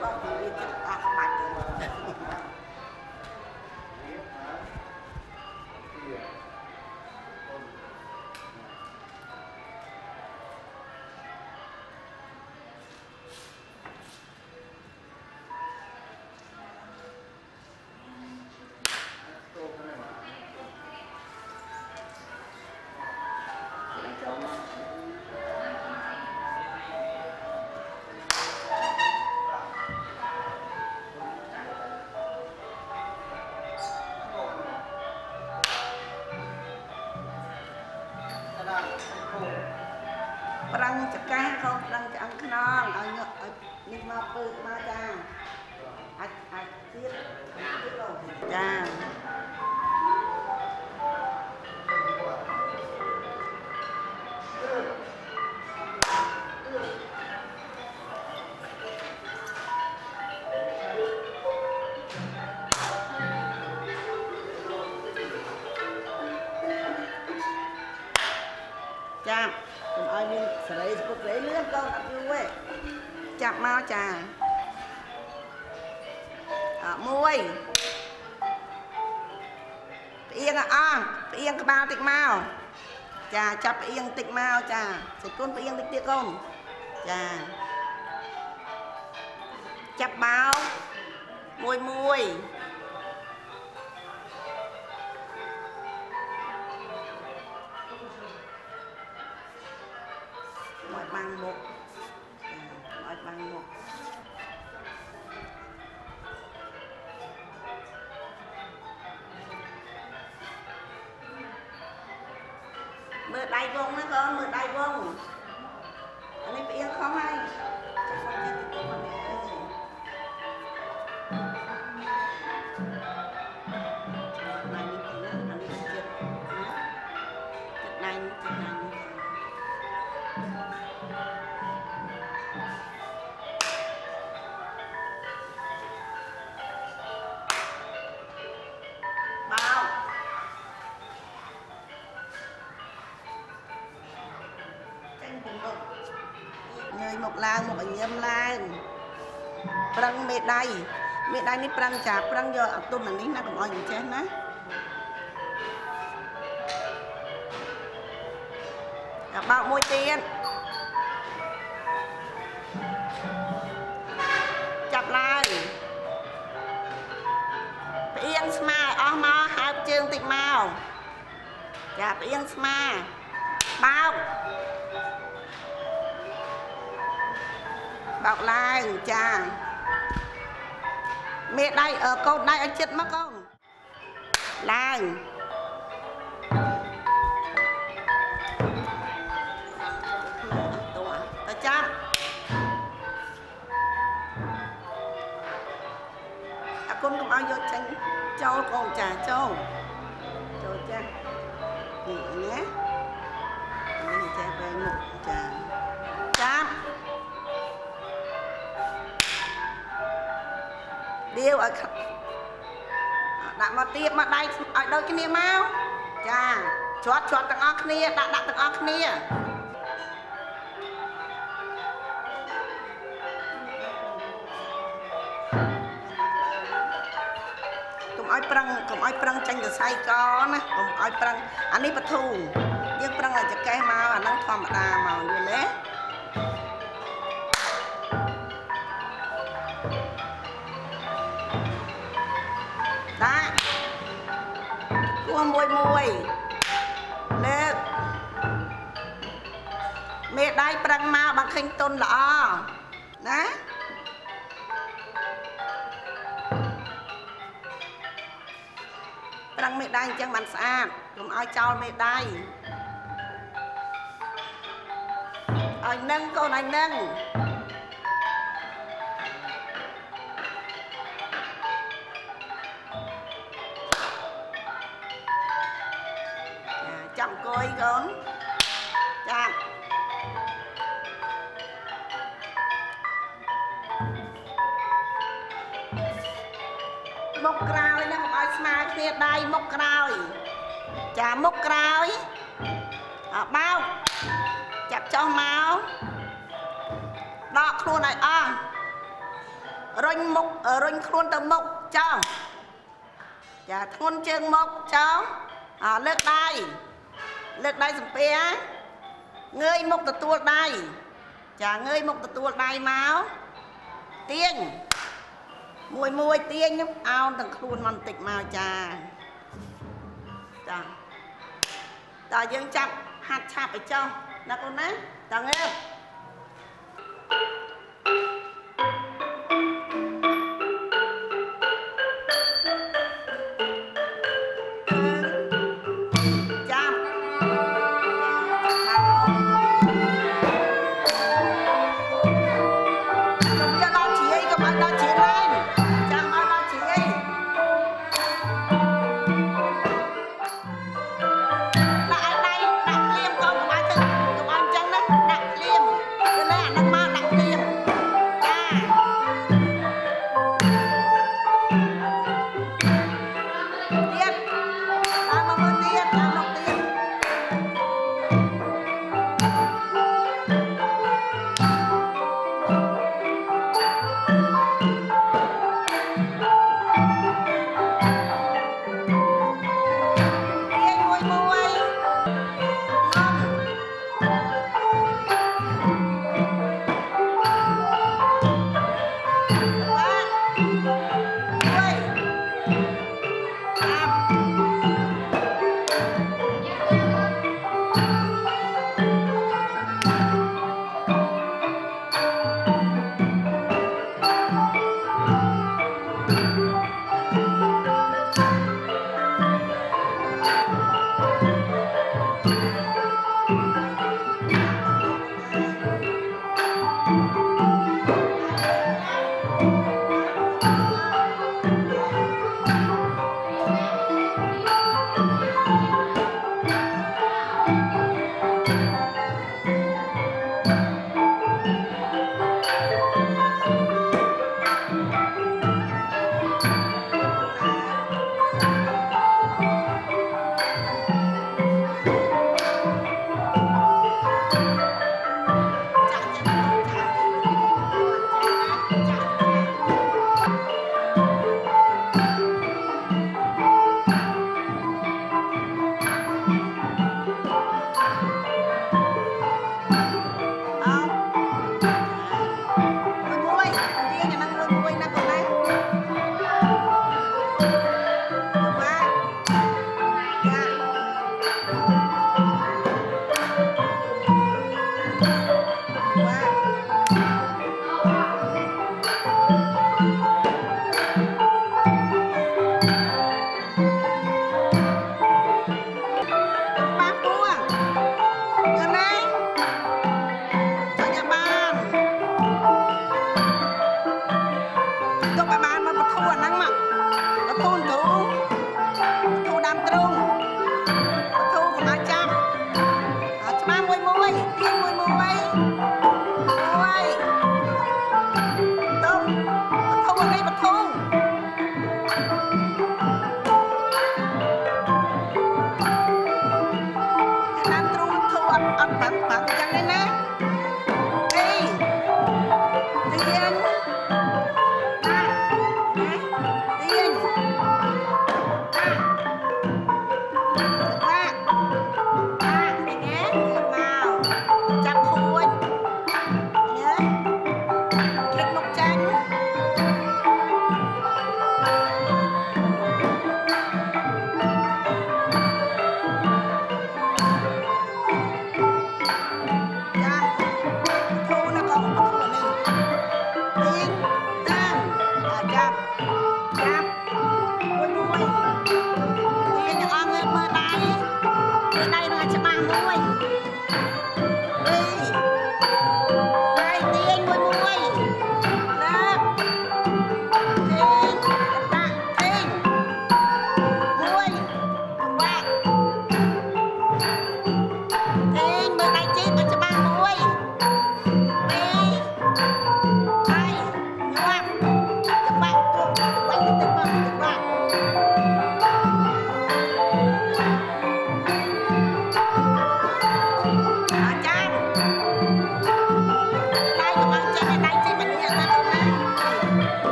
ដ តិចមកចាសេគុណផ្អៀងតិចទៀតកូនចា 13 vuông nó có 13 vông prang mẹ đây mẹ đây ní prang chả prang giờ ở tôm là ní nó cũng oi những chết ná Đã bao môi tiền chập lại ផ្អៀងស្មាអស់មកហើបជើងតិចមកចាផ្អៀងស្មាបោកបោកឡើងចា មេដៃអឺកូនដៃឲ្យចិត្តមកកូនឡើង ដៀវឲ្យខដាក់មកទៀតមកដៃឲ្យដូចគ្នាមកចាជាប់ជាប់ទាំងអស់គ្នាដាក់ដាក់ទាំងអស់គ្នាកុំឲ្យប្រឹងកុំឲ្យប្រឹងចាញ់សរសៃកណាកុំឲ្យប្រឹងអានេះបធូយើងប្រឹងឲ្យចកេះមកអាហ្នឹងធម្មតាមកយល់ទេ លើកមេដៃប្រឹងមកបើឃើញតុនល្អណាប្រឹងមេដៃអញ្ចឹងបានស្អាតកុំឲ្យចោលមេដៃឲ្យនឹងកូនឲ្យនឹង លើកដៃលើកដៃសំភាងើយមុខទទួលដៃចាងើយមុខទទួលដៃមកទាញមួយមួយទាញអោនទាំងខ្លួនមកបន្តិចមកចាចាតើយើងចាប់ហាត់ឆាប់ឲ្យចុះណាកូនណាតើងើប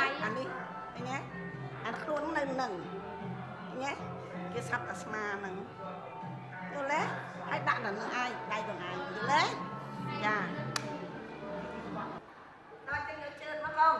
អានេះឃើញទេអាខ្លួននៅនឹងឃើញទេគេសាប់តែស្មានឹងយល់ទេហើយដាក់ដល់នឹងឯងដៃខ្លួនឯងយល់ទេចាដល់ចឹងយកជើងមកបង